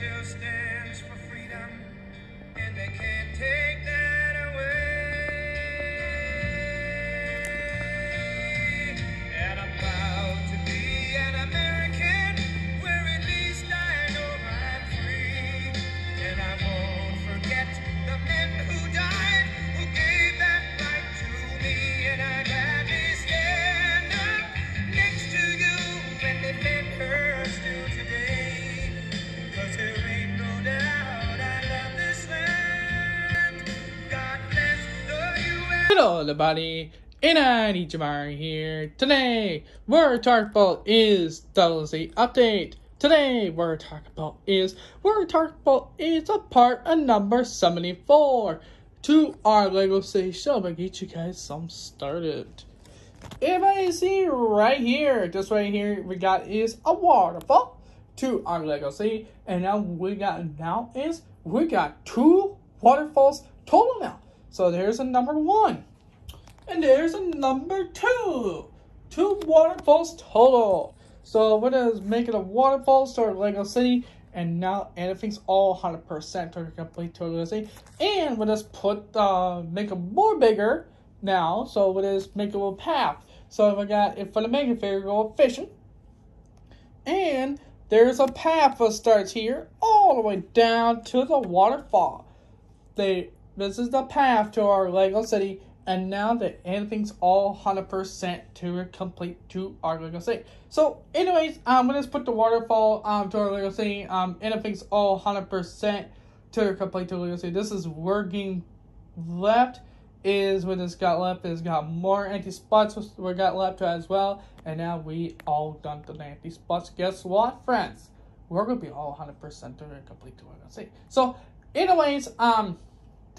still stands for freedom, and they can't everybody, and Jamar here. Today, we're talking about is DLC update. Today, we're talking about is we're talking about is a part of number 74 to our Lego City show, but get you guys some started. If I see right here, just right here, we got is a waterfall to our Lego City, and now we got now is we got two waterfalls total now. So there's a number one. And there's a number two. Two waterfalls total. So we're gonna make it a waterfall start Lego City. And now everything's all 100% to complete to Lego City. And we'll just put, uh, make it more bigger now. So we'll just make a little path. So if I got, if for the mega figure, go fishing. And there's a path that starts here all the way down to the waterfall. They this is the path to our Lego City, and now that everything's all hundred percent to complete to our Lego City. So, anyways, um, we'll just put the waterfall um to our Lego City. Um, everything's all hundred percent to complete to Lego City. This is working left is what it's got left. It's got more empty spots we got left as well, and now we all done the empty spots. Guess what, friends? We're gonna be all hundred percent to complete to Lego City. So, anyways, um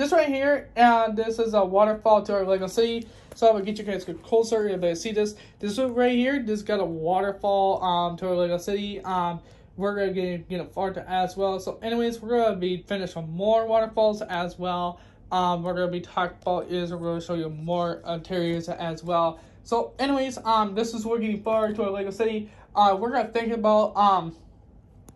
this right here, and this is a waterfall to our Lego City. So I'm gonna get you guys closer if I see this. This one right here, this got a waterfall um to our Lego City. Um we're gonna get get a far to as well. So anyways, we're gonna be finished with more waterfalls as well. Um we're gonna be talking about is we're gonna show you more interiors as well. So anyways, um this is we're getting forward to our Lego City. Uh we're gonna think about um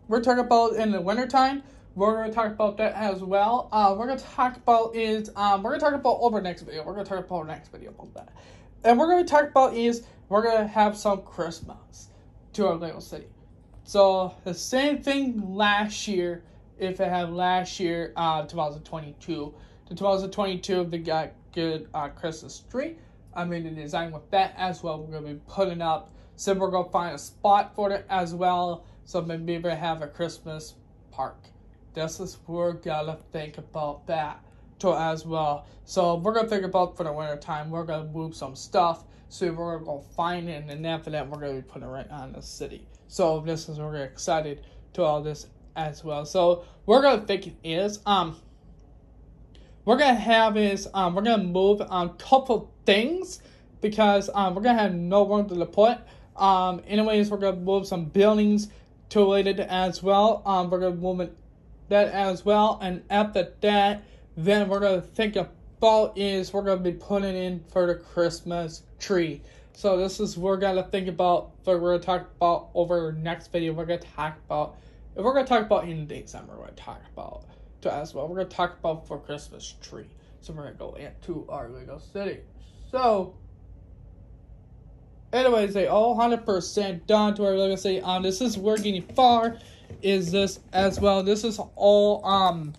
we're talking about in the wintertime. We're gonna talk about that as well. Uh, we're gonna talk about is um, we're gonna talk about over next video. We're gonna talk about our next video about that, and we're gonna talk about is we're gonna have some Christmas to our Lego City. So the same thing last year. If it had last year, uh, 2022 The 2022, they got good uh, Christmas tree. I made a design with that as well. We're gonna be putting up. So we're gonna find a spot for it as well. So maybe we have a Christmas park this is we're gonna think about that too as well. So we're gonna think about for the winter time. We're gonna move some stuff. So we're gonna go find it, and then after that, we're gonna be putting it right on the city. So this is we're excited to all this as well. So we're gonna think it is um. We're gonna have is um we're gonna move on um, couple things because um we're gonna have no room to put um anyways we're gonna move some buildings to it as well um we're gonna move it that as well. And after that, then we're gonna think about is we're gonna be putting in for the Christmas tree. So this is we're gonna think about. But we're gonna talk about over next video. We're gonna talk about. If we're gonna talk about in December, we're gonna talk about to as well. We're gonna talk about for Christmas tree. So we're gonna go into our Lego City. So. Anyways, they all 100% done to our Lego City. Um, this is working far is this as well. This is all um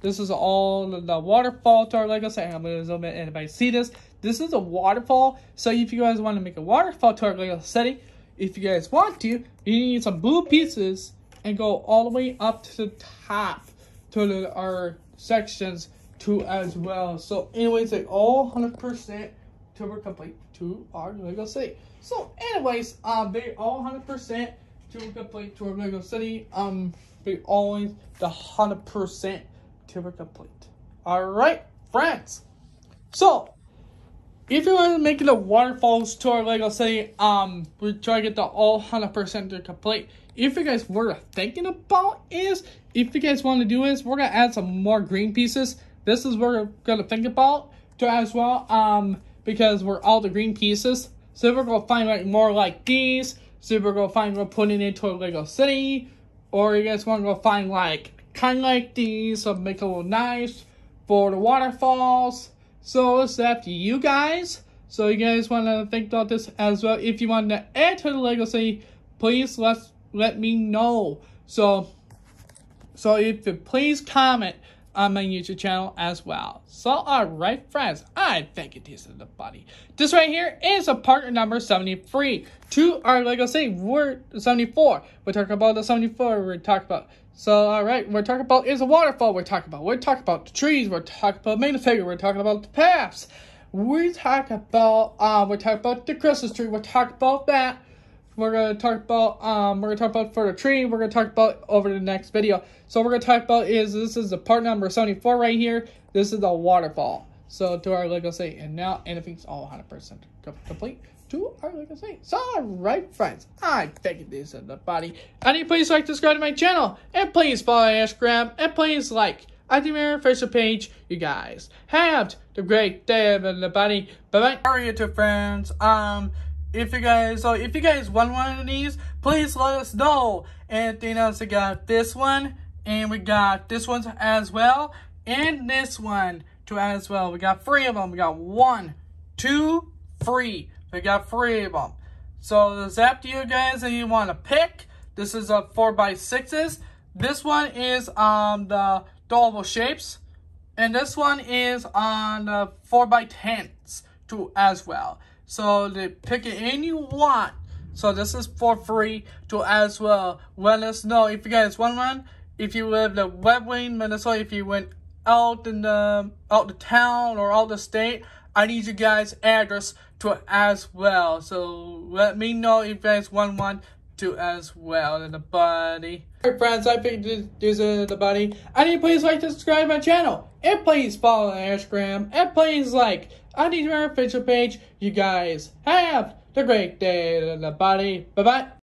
this is all the waterfall to our Lego City. I'm gonna zoom in anybody see this. This is a waterfall. So if you guys want to make a waterfall to our Lego City, if you guys want to, you need some blue pieces and go all the way up to the top to the, our sections too as well. So anyways, they all 100% to complete to our Lego City. So anyways, um, they all 100% to complete to Lego City. Um, be always the hundred percent to complete. All right, friends. So, if you want to make it a waterfalls to our Lego City, um, we try to get the all hundred percent to complete. If you guys were thinking about is, if you guys want to do is, we're gonna add some more green pieces. This is what we're gonna think about to as well. Um, because we're all the green pieces. So we're gonna find like more like these gonna find we're putting into a Lego City. or you guys want to go find like kind of like these, so make a little nice for the waterfalls. So it's up to you guys. So you guys want to think about this as well. If you want to add to the Lego City, please let let me know. So so if you please comment on my YouTube channel as well. So alright friends, I think it is the body. This right here is a partner number 73 to our Lego City. We're 74. We're talking about the 74 we're talking about. So alright, we're talking about is a waterfall we're talking about. We're talking about the trees, we're talking about main figure, we're talking about the paths. We talk about um we talk about the Christmas tree, we talk about that. We're gonna talk about um we're gonna talk about for the tree, we're gonna talk about over the next video. So we're gonna talk about is this is the part number 74 right here. This is the waterfall. So to our Lego City, and now anything's all 100% complete to our Lego City. So alright friends, I think this is the body. And you please like subscribe to my channel and please follow Instagram and please like I think our Facebook page, you guys. Have the great day, everybody. Bye bye. Alright, YouTube friends. Um, if you guys, so if you guys want one of these, please let us know. Anything else? We got this one, and we got this one as well, and this one too as well. We got three of them. We got one, two, three. We got three of them. So it's up to you guys that you want to pick. This is a four by sixes. This one is on the oval shapes. And this one is on the four by tens too as well. So they pick it any you want. So this is for free to as well. Let us know if you guys want one. If you live in Red Wing, Minnesota, if you went out in the out the town or out the state, I need you guys address to as well. So let me know if you guys want one to as well in the buddy. Alright friends, I think this, is the buddy. I need please like to subscribe my channel. And please follow the Instagram. And please like. I need your official page. You guys have the great day in the body. Bye bye.